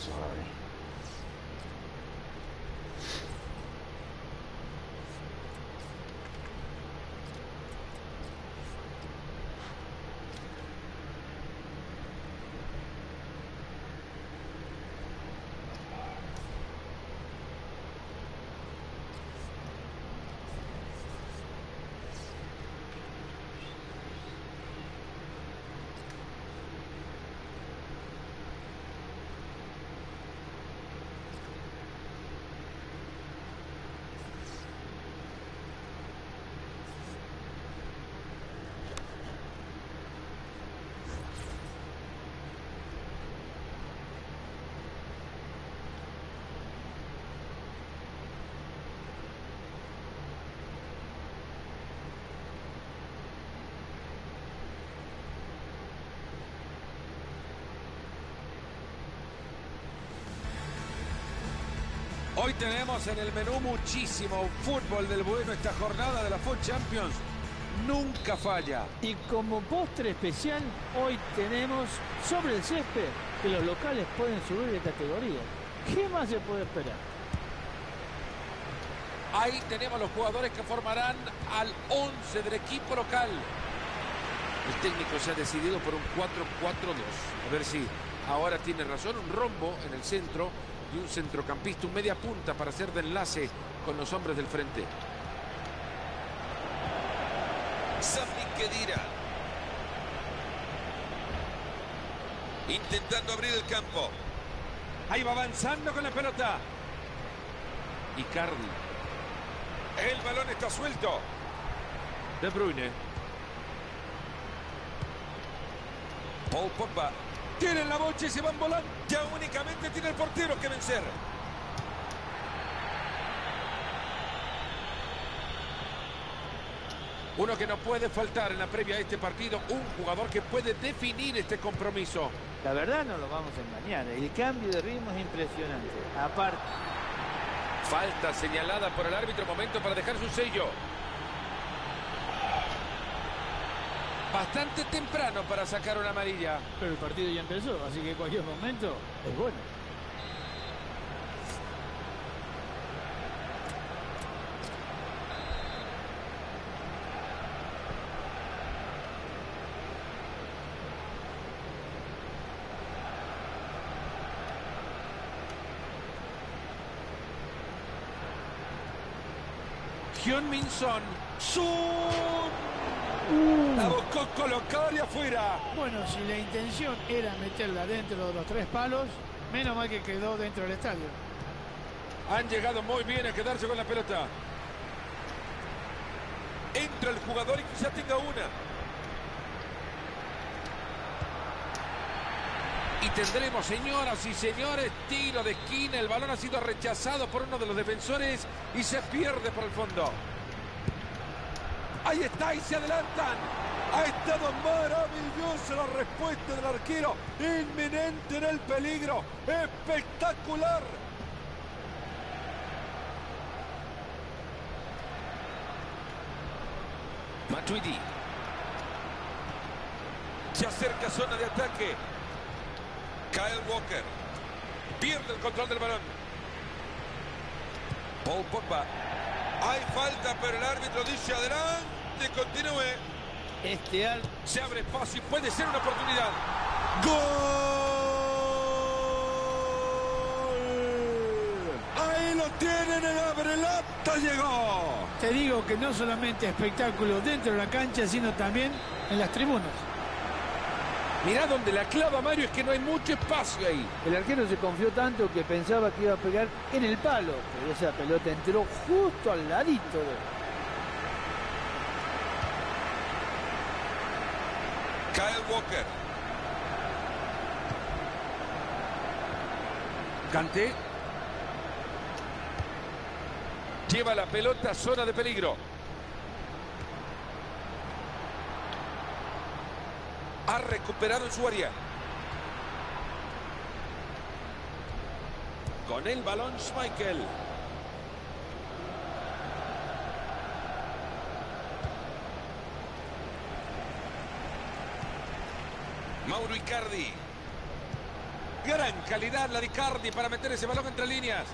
sorry. Hoy tenemos en el menú muchísimo fútbol del bueno esta jornada de la Foot Champions. Nunca falla. Y como postre especial, hoy tenemos sobre el césped que los locales pueden subir de categoría. ¿Qué más se puede esperar? Ahí tenemos los jugadores que formarán al 11 del equipo local. El técnico se ha decidido por un 4-4-2. A ver si ahora tiene razón. Un rombo en el centro y un centrocampista, un media punta para hacer de enlace con los hombres del frente. Sami Khedira. Intentando abrir el campo. Ahí va avanzando con la pelota. Icardi. El balón está suelto. De Bruyne. Paul Pogba. Tienen la bocha y se van volando. Ya únicamente tiene el portero que vencer. Uno que no puede faltar en la previa a este partido, un jugador que puede definir este compromiso. La verdad no lo vamos a engañar. El cambio de ritmo es impresionante. Aparte, Falta señalada por el árbitro, momento para dejar su sello. Bastante temprano para sacar una amarilla. pero el partido ya empezó, así que cualquier momento es bueno. Hyun-Min Son. ¡Sun! La buscó colocar y afuera. Bueno, si la intención era meterla dentro de los tres palos, menos mal que quedó dentro del estadio. Han llegado muy bien a quedarse con la pelota. Entra el jugador y quizá tenga una. Y tendremos, señoras y señores, tiro de esquina. El balón ha sido rechazado por uno de los defensores y se pierde por el fondo. Ahí está y se adelantan. Ha estado maravillosa la respuesta del arquero. Inminente en el peligro. Espectacular. Matuidi. Se acerca a zona de ataque. Kyle Walker. Pierde el control del balón. Paul Pogba. Hay falta, pero el árbitro dice adelante, continúe. Este al Se abre espacio y puede ser una oportunidad. ¡Gol! Ahí lo tienen, el abrelata llegó. te digo que no solamente espectáculo dentro de la cancha, sino también en las tribunas. Mirá donde la clava Mario es que no hay mucho espacio ahí. El arquero se confió tanto que pensaba que iba a pegar en el palo, pero esa pelota entró justo al ladito de Kyle Walker. Lleva la pelota a zona de peligro. Ha recuperado en su área. Con el balón Schmeichel. Mauro Icardi. Gran calidad la de Icardi para meter ese balón entre líneas.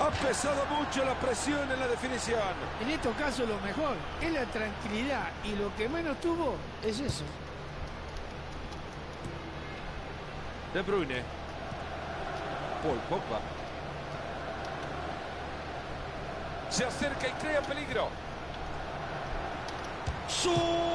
Ha pesado mucho la presión en la definición. En estos casos lo mejor es la tranquilidad y lo que menos tuvo es eso. De Bruyne. Paul Pogba. Se acerca y crea peligro. Son.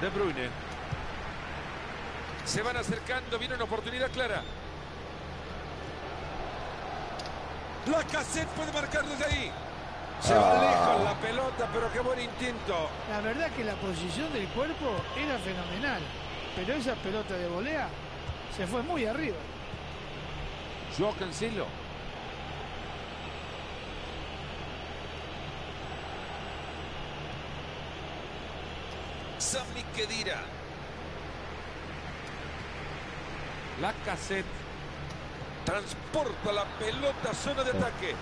De Bruyne. Se van acercando, viene una oportunidad clara. La cassette puede marcar desde ahí. Se va lejos la pelota, pero qué buen intento. La verdad que la posición del cuerpo era fenomenal, pero esa pelota de volea se fue muy arriba. Joao Cancelo. Sami Khedira. La cassette. Transporta la pelota a zona de ataque.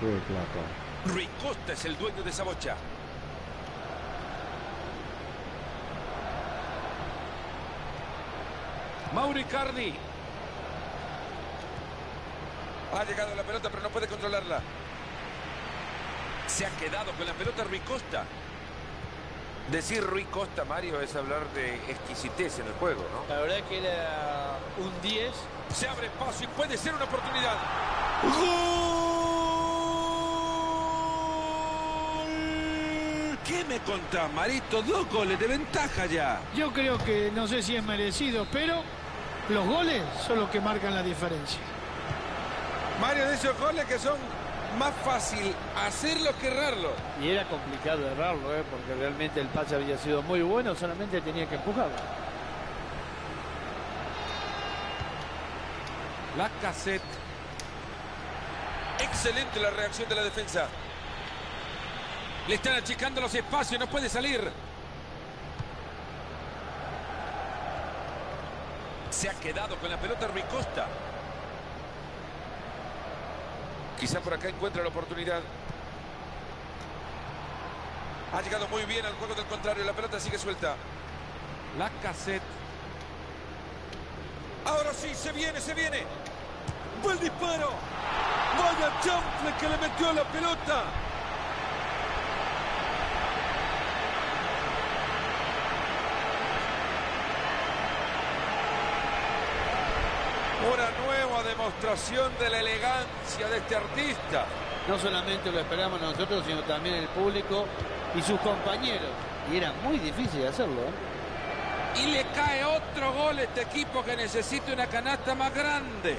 Plata. Rui Costa es el dueño de esa bocha. Mauri Cardi. Ha llegado la pelota, pero no puede controlarla. Se ha quedado con la pelota Rui Costa. Decir Rui Costa, Mario, es hablar de exquisitez en el juego, ¿no? La verdad que era un 10. Se abre paso y puede ser una oportunidad. ¡Gol! ¿Qué me contás, Marito? Dos goles de ventaja ya. Yo creo que no sé si es merecido, pero los goles son los que marcan la diferencia. Mario, de esos goles que son más fácil hacerlos que errarlos. Y era complicado errarlo, ¿eh? porque realmente el pase había sido muy bueno, solamente tenía que empujarlo. La cassette. Excelente la reacción de la defensa. Le están achicando los espacios, no puede salir. Se ha quedado con la pelota Rui Costa. Quizá por acá encuentra la oportunidad. Ha llegado muy bien al juego del contrario. La pelota sigue suelta. La cassette. Ahora sí, se viene, se viene. Buen disparo. Vaya chanfle que le metió la pelota. Una nueva demostración de la elegancia de este artista. No solamente lo esperamos nosotros, sino también el público y sus compañeros. Y era muy difícil hacerlo. ¿eh? Y le cae otro gol a este equipo que necesita una canasta más grande.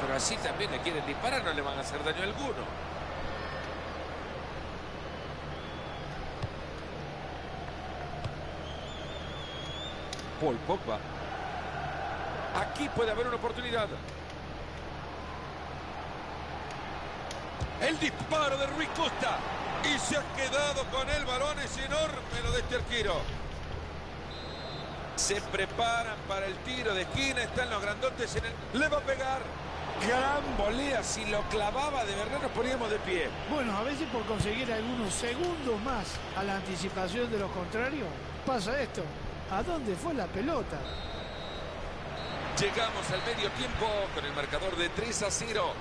Pero así también le quieren disparar, no le van a hacer daño alguno. Paul Pogba. Aquí puede haber una oportunidad. El disparo de Rui Costa. Y se ha quedado con el balón. Es enorme lo de este arquero. Se preparan para el tiro de esquina. Están los grandotes en el... Le va a pegar. Gran volea. Si lo clavaba, de verdad nos poníamos de pie. Bueno, a veces por conseguir algunos segundos más a la anticipación de los contrarios, pasa esto. ¿A dónde fue la pelota? Llegamos al medio tiempo con el marcador de 3 a 0.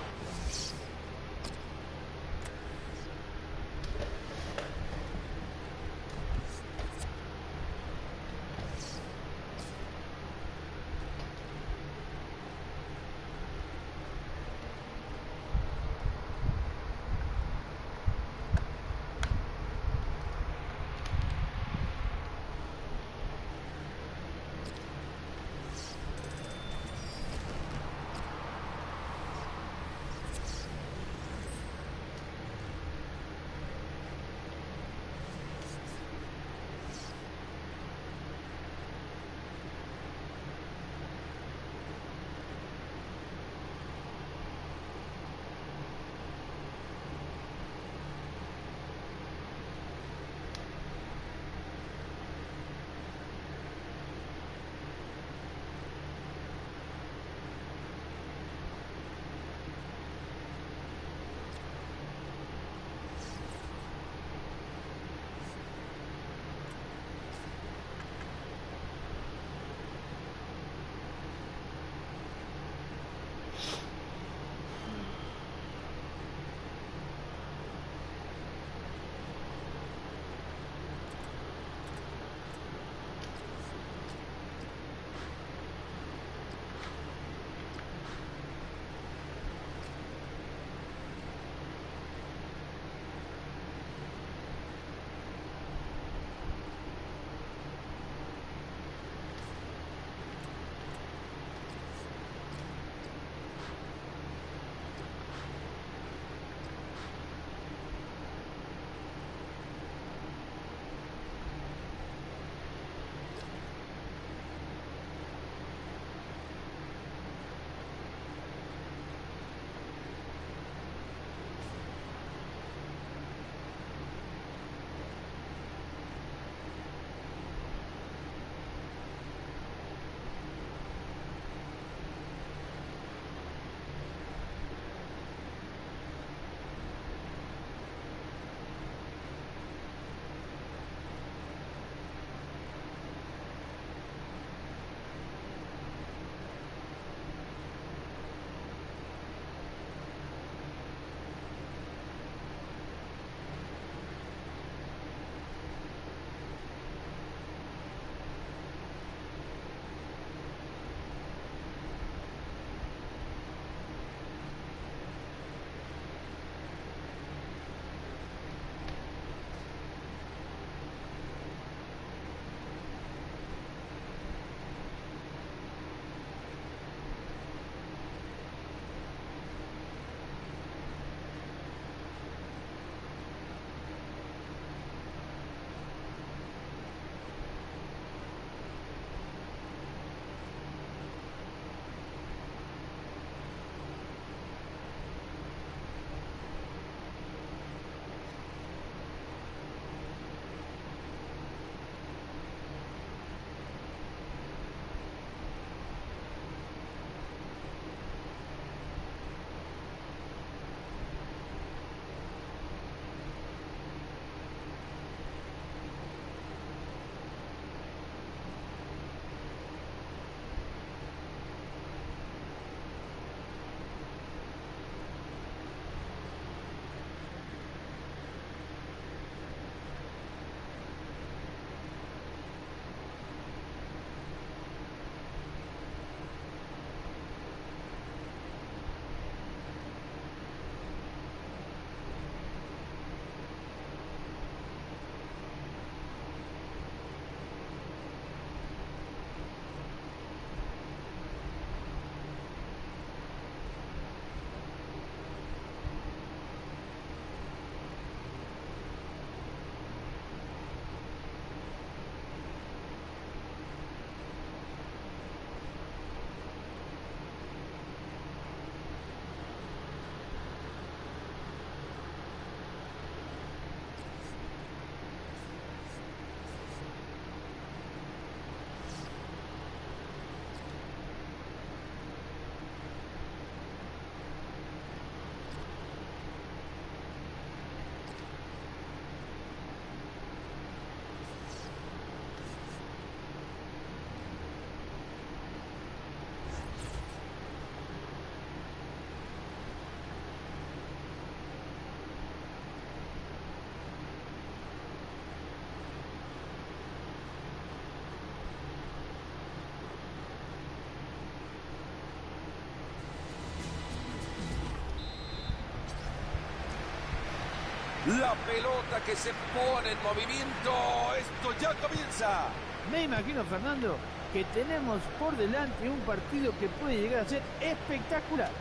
La pelota que se pone en movimiento. Esto ya comienza. Me imagino, Fernando, que tenemos por delante un partido que puede llegar a ser espectacular.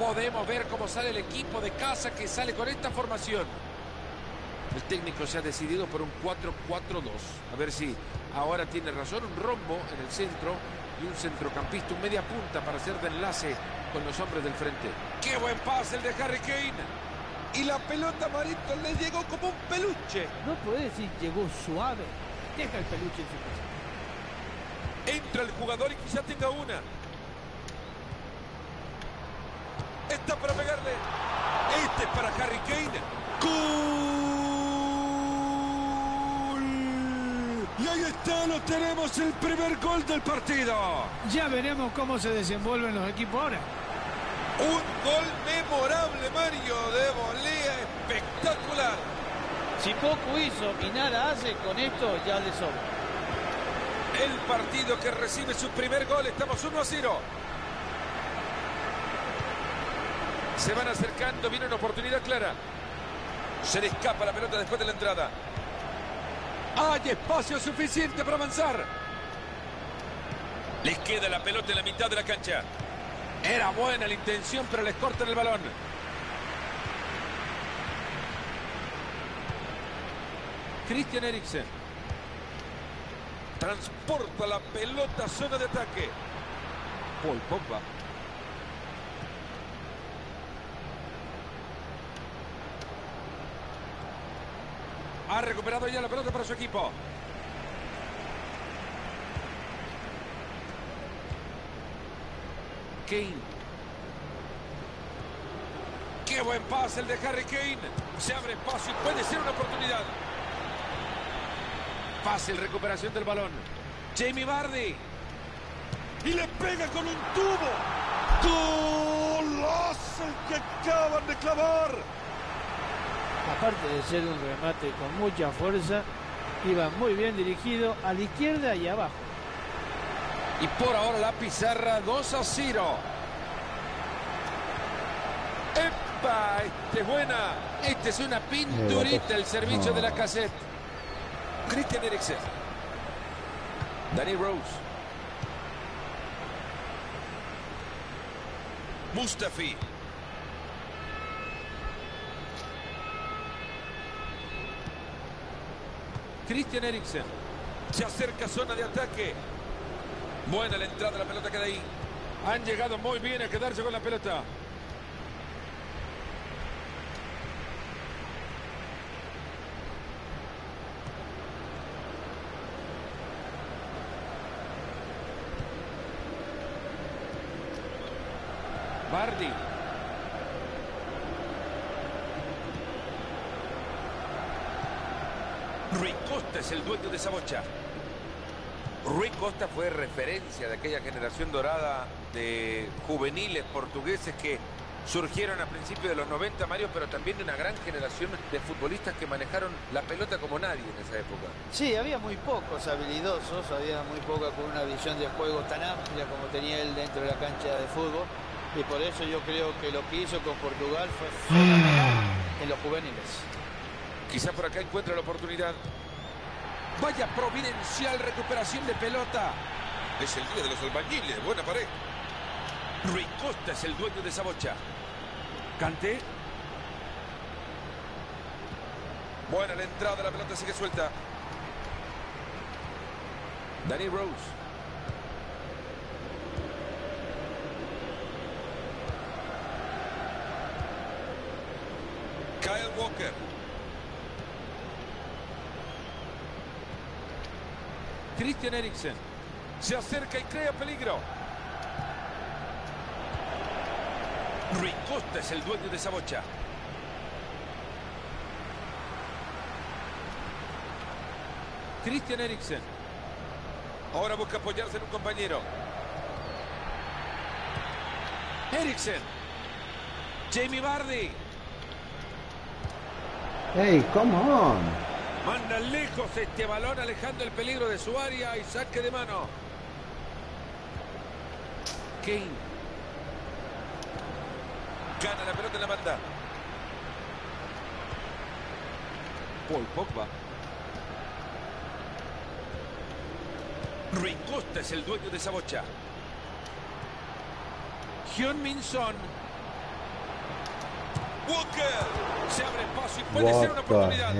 Podemos ver cómo sale el equipo de casa que sale con esta formación. El técnico se ha decidido por un 4-4-2. A ver si ahora tiene razón. Un rombo en el centro y un centrocampista, un media punta para hacer de enlace con los hombres del frente. ¡Qué buen pase el de Harry Kane! Y la pelota Marito le llegó como un peluche. No puede decir llegó suave. Deja el peluche en su casa. Entra el jugador y quizá tenga una. Está para pegarle. Este es para Harry Kane. ¡Gol! Y ahí está, lo tenemos, el primer gol del partido. Ya veremos cómo se desenvuelven los equipos ahora. Un gol memorable, Mario, de volea espectacular. Si poco hizo y nada hace, con esto ya le sobra. El partido que recibe su primer gol, estamos 1 a 0. Se van acercando, viene una oportunidad clara. Se le escapa la pelota después de la entrada. Hay espacio suficiente para avanzar. Les queda la pelota en la mitad de la cancha. Era buena la intención, pero les cortan el balón. Christian Eriksen. Transporta la pelota zona de ataque. Paul. Ha recuperado ya la pelota para su equipo. Kane. Qué buen pase el de Harry Kane. Se abre espacio y puede ser una oportunidad. Fácil recuperación del balón. Jamie Vardy. Y le pega con un tubo. ¡Golazo que acaban de clavar! Aparte de ser un remate con mucha fuerza, iba muy bien dirigido a la izquierda y abajo. Y por ahora la pizarra 2 a 0. ¡Epa! Este es buena. Este es una pinturita el servicio de la cassette. Christian Eriksen. Danny Rose. Mustafi. Christian Eriksen. Se acerca zona de ataque. Buena la entrada, la pelota queda ahí. Han llegado muy bien a quedarse con la pelota. Bardi. Rui Costa es el dueño de esa bocha. Rui Costa fue referencia de aquella generación dorada de juveniles portugueses que surgieron a principios de los 90, Mario, pero también de una gran generación de futbolistas que manejaron la pelota como nadie en esa época. Sí, había muy pocos habilidosos, había muy pocos con una visión de juego tan amplia como tenía él dentro de la cancha de fútbol. Y por eso yo creo que lo que hizo con Portugal fue fenomenal en los juveniles. Quizá por acá encuentra la oportunidad. Vaya providencial recuperación de pelota. Es el día de los albañiles. Buena pared. Rui Costa es el dueño de esa bocha. Cante. Buena la entrada, la pelota sigue suelta. Danny Rose. Kyle Walker. Christian Eriksen. Se acerca y crea peligro. Rui Costa es el dueño de esa bocha. Christian Eriksen. Ahora busca apoyarse en un compañero. Eriksen. Jamie Vardy. Hey, come on. Manda lejos este balón alejando el peligro de su área y saque de mano. Kane. Gana la pelota en la banda. Paul Pogba. Rui Costa es el dueño de esa bocha. Hyun Min Son. Walker. Se abre paso y puede ser una oportunidad.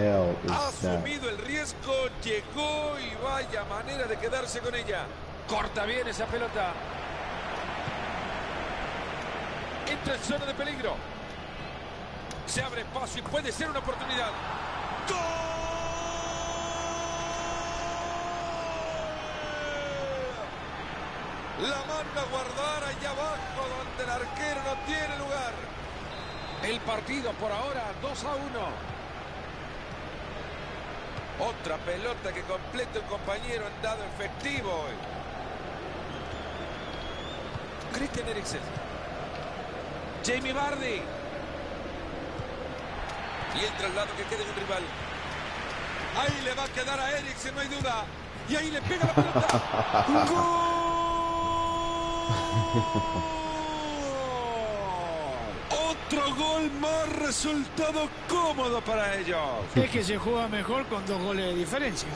Ha asumido el riesgo, llegó y vaya manera de quedarse con ella. Corta bien esa pelota. Entra en zona de peligro. Se abre paso y puede ser una oportunidad. ¡Gol! La manda a guardar allá abajo donde el arquero no tiene lugar. El partido por ahora 2 a 1. Otra pelota que completa el compañero en dado efectivo hoy. Christian Eriksen. Jamie Vardy. Y el traslado que quede de un rival. Ahí le va a quedar a Eriksen, no hay duda. Y ahí le pega la pelota. ¡Gol! Más resultado cómodo para ellos. Es que se juega mejor con dos goles de diferencia.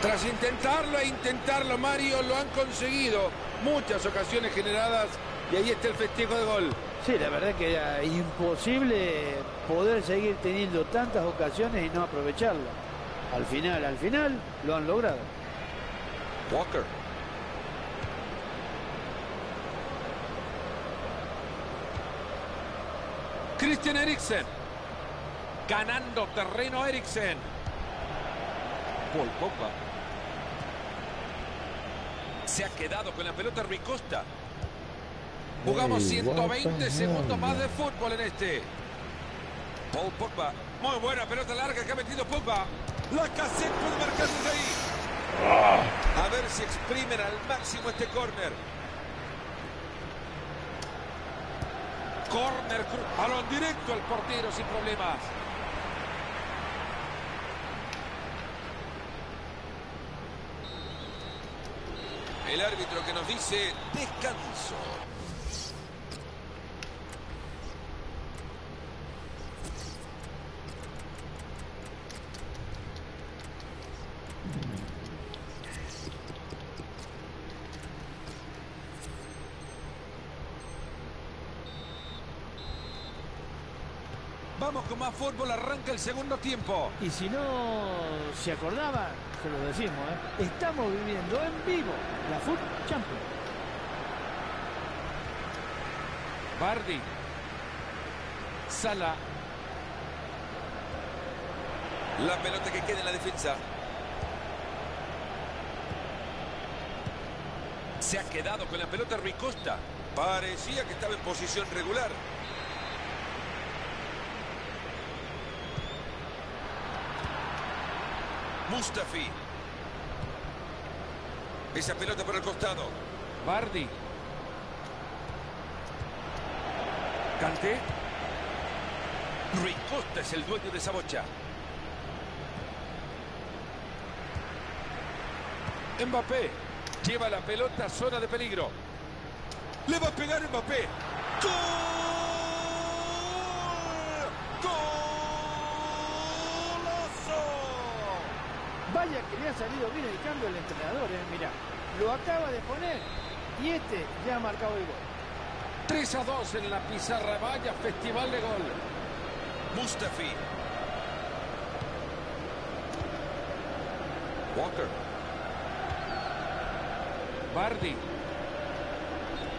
Tras intentarlo e intentarlo, Mario, lo han conseguido. Muchas ocasiones generadas y ahí está el festejo de gol. Sí, la verdad que era imposible poder seguir teniendo tantas ocasiones y no aprovecharlas. Al final, al final, lo han logrado. Walker. Christian Eriksen. Ganando terreno Eriksen. Paul Pogba. Se ha quedado con la pelota Rui Costa. Jugamos Hey, what 120 the segundos más de fútbol en este. Paul Pogba. Muy buena pelota larga que ha metido Pogba. La cassette puede marcar desde ahí. A ver si exprimen al máximo este córner. Corner, balón directo al portero sin problemas. El árbitro que nos dice descanso. Vamos con más fútbol, arranca el segundo tiempo. Y si no se acordaba, se lo decimos, ¿eh? estamos viviendo en vivo la Foot Champions. Bardi. Sala. La pelota que queda en la defensa. Se ha quedado con la pelota Rui Costa. Parecía que estaba en posición regular. Mustafi. Esa pelota por el costado. Bardi. Canté. Rui Costa es el dueño de esa bocha. Mbappé. Lleva la pelota a zona de peligro. Le va a pegar Mbappé. ¡Gol! Que le ha salido bien el cambio al entrenador, ¿eh? Mirá, lo acaba de poner y este ya ha marcado el gol. 3 a 2 en la pizarra. Vaya festival de gol. Mustafi. Walker. Bardi.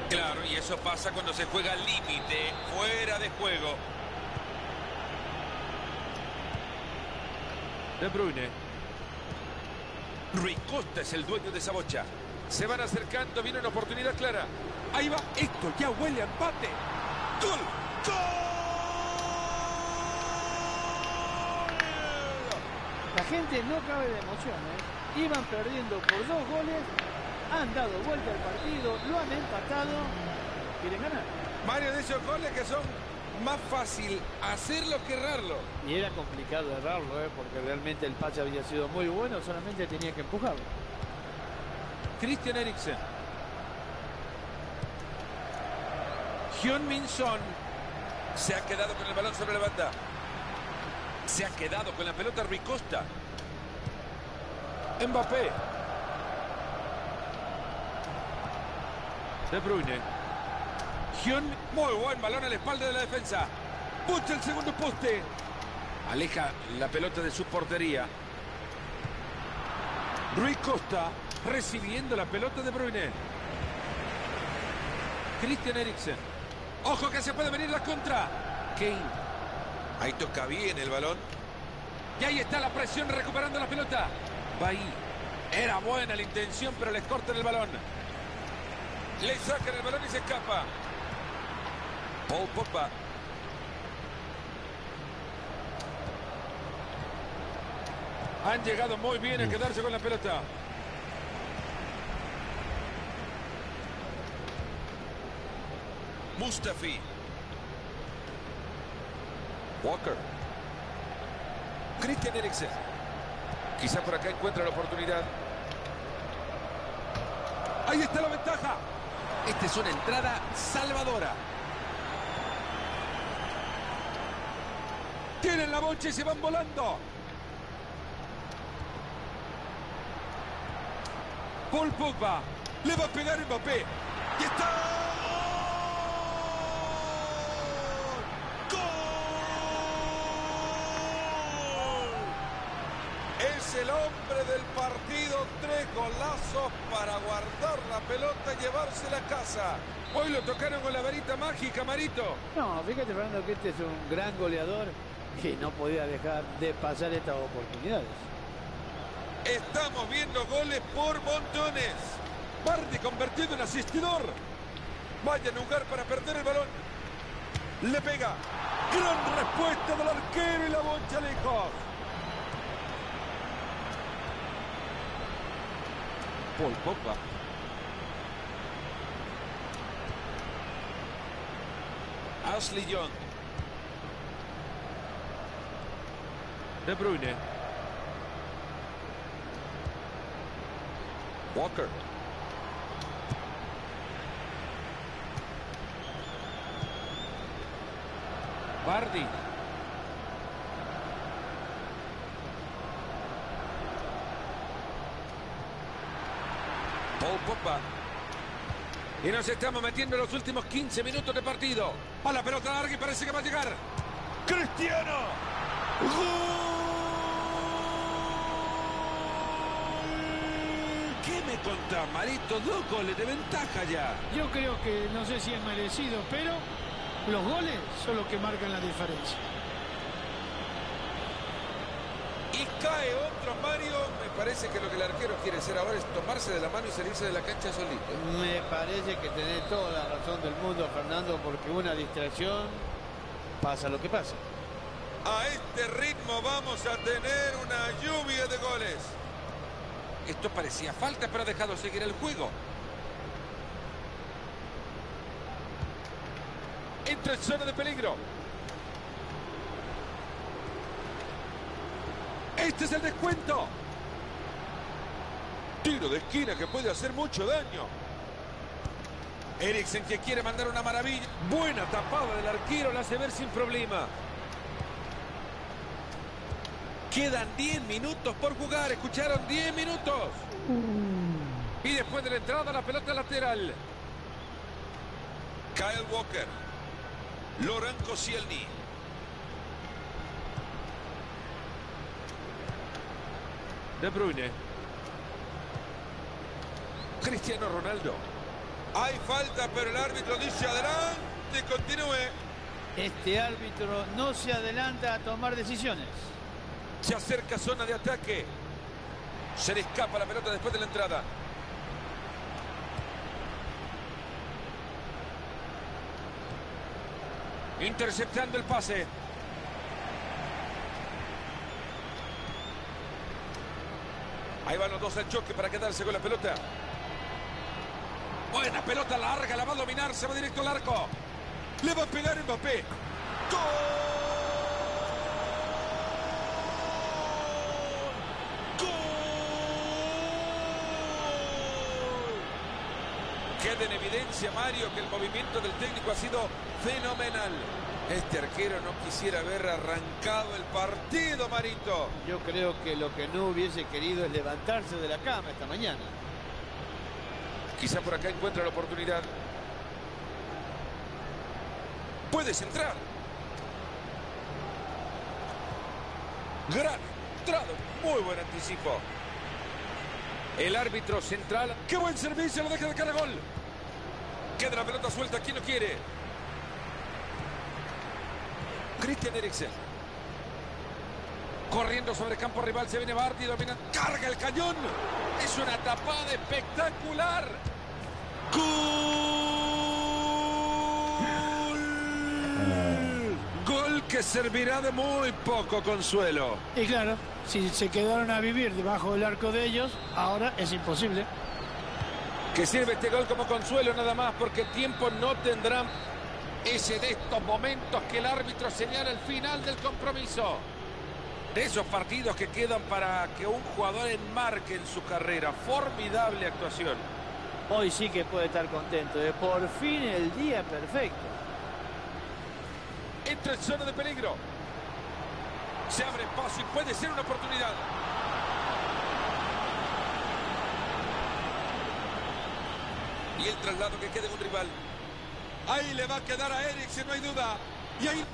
Claro, y eso pasa cuando se juega al límite, fuera de juego. De Bruyne. Rui Costa es el dueño de esa bocha. Se van acercando. Viene una oportunidad clara. Ahí va. Esto ya huele a empate. ¡Gol! La gente no cabe de emoción, ¿eh? Iban perdiendo por dos goles, han dado vuelta al partido, lo han empatado, quieren ganar. Mario de esos goles que son más fácil hacerlo que errarlo. Y era complicado errarlo, ¿eh? porque realmente el pase había sido muy bueno, solamente tenía que empujarlo. Christian Eriksen. Hyun Min Son. Se ha quedado con el balón sobre la banda. Se ha quedado con la pelota Rui Costa. Mbappé. De Bruyne. Hyun. Muy buen balón a la espalda de la defensa. Busca el segundo poste. Aleja la pelota de su portería. Rui Costa recibiendo la pelota de Bruyne. Christian Eriksen. Ojo que se puede venir la contra. Kane. Ahí toca bien el balón. Y ahí está la presión recuperando la pelota. Va ahí. Era buena la intención, pero les cortan el balón. Le sacan el balón y se escapa. Paul Pogba. Han llegado muy bien a quedarse con la pelota. Mustafi. Walker. Christian Eriksen. Quizá por acá encuentra la oportunidad. Ahí está la ventaja. Esta es una entrada salvadora. Tienen la bocha y se van volando. Paul Pogba. Le va a pegar Mbappé. Y está. Es el hombre del partido. Tres golazos para guardar la pelota y llevarse la casa. Hoy lo tocaron con la varita mágica, Marito. No, fíjate, Fernando, que este es un gran goleador que no podía dejar de pasar estas oportunidades. Estamos viendo goles por montones. Bardi convertido en asistidor. Vaya lugar para perder el balón. Le pega. Gran respuesta del arquero y la bocha lejos. Paul Pogba. Ashley Young. De Bruyne. Walker. Bardi. Paul Pogba. Y nos estamos metiendo en los últimos 15 minutos de partido. A la pelota larga y parece que va a llegar. ¡Cristiano! ¿Qué me contás, Marito? Dos goles de ventaja ya. Yo creo que no sé si es merecido, pero los goles son los que marcan la diferencia. Y cae otro Mario. Me parece que lo que el arquero quiere hacer ahora es tomarse de la mano y salirse de la cancha solito. Me parece que tenés toda la razón del mundo, Fernando, porque una distracción pasa lo que pasa. A este ritmo vamos a tener una goles. Esto parecía falta, pero ha dejado seguir el juego. Entra en zona de peligro. Este es el descuento. Tiro de esquina que puede hacer mucho daño. Eriksen que quiere mandar una maravilla. Buena tapada del arquero, la hace ver sin problema. Quedan 10 minutos por jugar. ¿Escucharon? 10 minutos. Y después de la entrada, la pelota lateral. Kyle Walker. Loran Koscielny. De Bruyne. Cristiano Ronaldo. Hay falta, pero el árbitro dice adelante, continúe. Este árbitro no se adelanta a tomar decisiones. Se acerca zona de ataque. Se le escapa la pelota después de la entrada. Interceptando el pase. Ahí van los dos al choque para quedarse con la pelota. Buena pelota larga, la va a dominar, se va directo al arco. Le va a pegar Mbappé. Queda en evidencia, Mario, que el movimiento del técnico ha sido fenomenal. Este arquero no quisiera haber arrancado el partido, Marito. Yo creo que lo que no hubiese querido es levantarse de la cama esta mañana. Quizá por acá encuentra la oportunidad. Puedes entrar. Gran entrada, muy buen anticipo. El árbitro central. ¡Qué buen servicio! Lo deja de cara gol. Queda la pelota suelta. ¿Quién lo quiere? Christian Eriksen. Corriendo sobre el campo rival. Se viene Bardi. Domina. Carga el cañón. Es una tapada espectacular. ¡Gol! Gol que servirá de muy poco consuelo. Y claro, si se quedaron a vivir debajo del arco de ellos, ahora es imposible. Que sirve este gol como consuelo nada más porque tiempo no tendrán ese de estos momentos que el árbitro señala el final del compromiso. De esos partidos que quedan para que un jugador enmarque en su carrera. Formidable actuación. Hoy sí que puede estar contento. De por fin el día perfecto. Entra en zona de peligro. Se abre paso y puede ser una oportunidad. Y el traslado que quede en un rival. Ahí le va a quedar a Eriksen, no hay duda. Y ahí